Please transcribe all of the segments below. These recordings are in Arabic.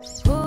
Whoa.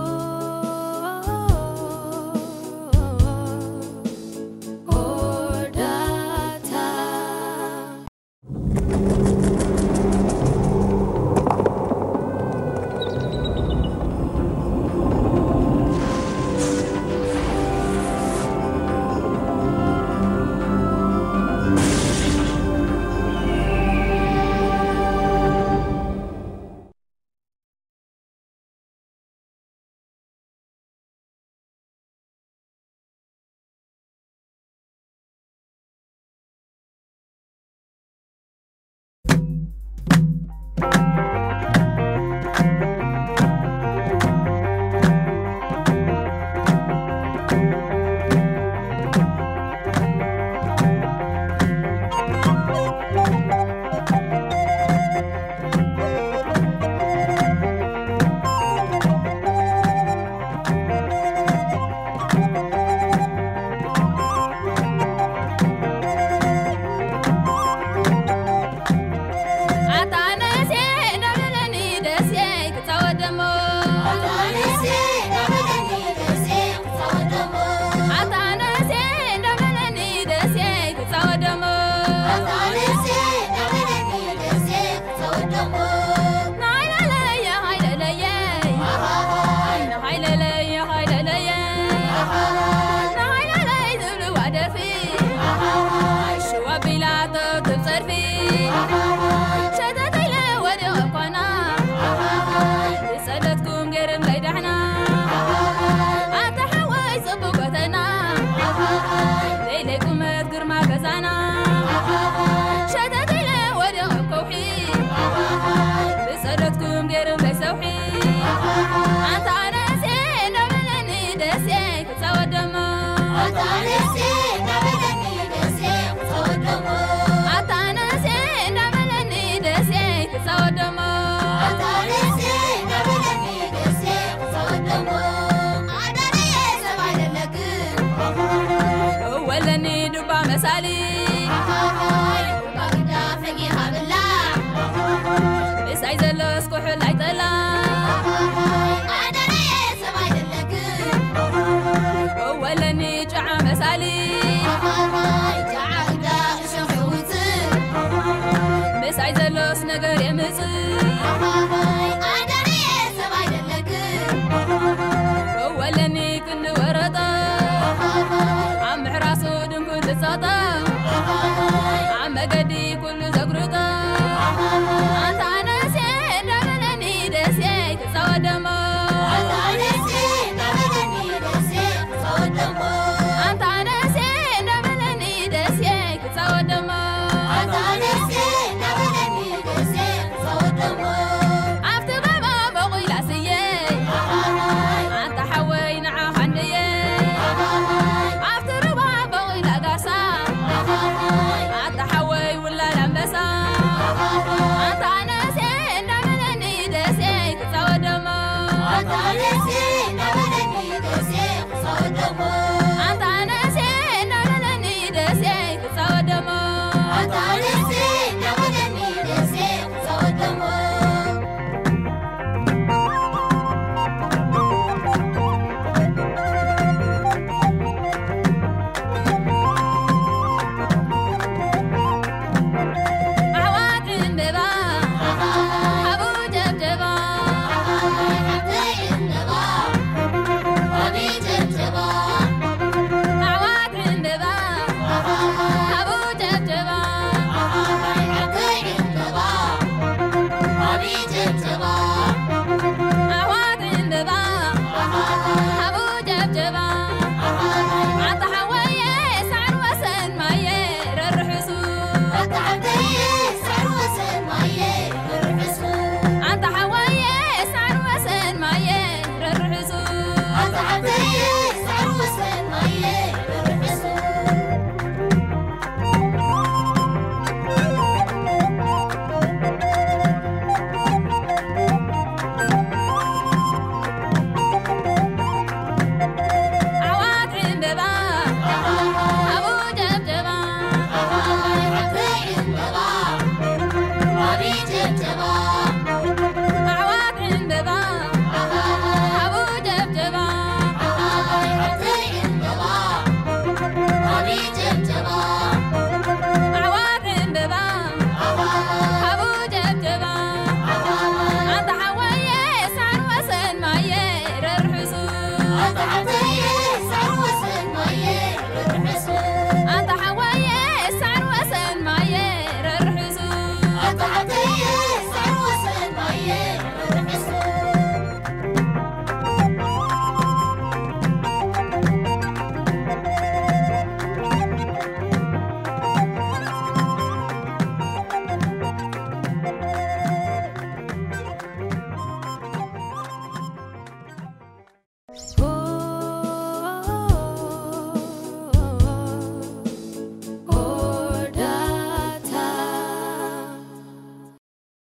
ما كزانا. شدد له ورق كوحي. بسرتكم غير بسوحي. أنت عرسي نبلني دسي. كتاودما أنت عرسي اسألي اسعي زلس كحل لا يطلع أنا رئيس ما يدلك اولا نجع مسالي مسعي زلس نقر يمزي أنا رئيس ما يدلك اولا نكن ready. Bye.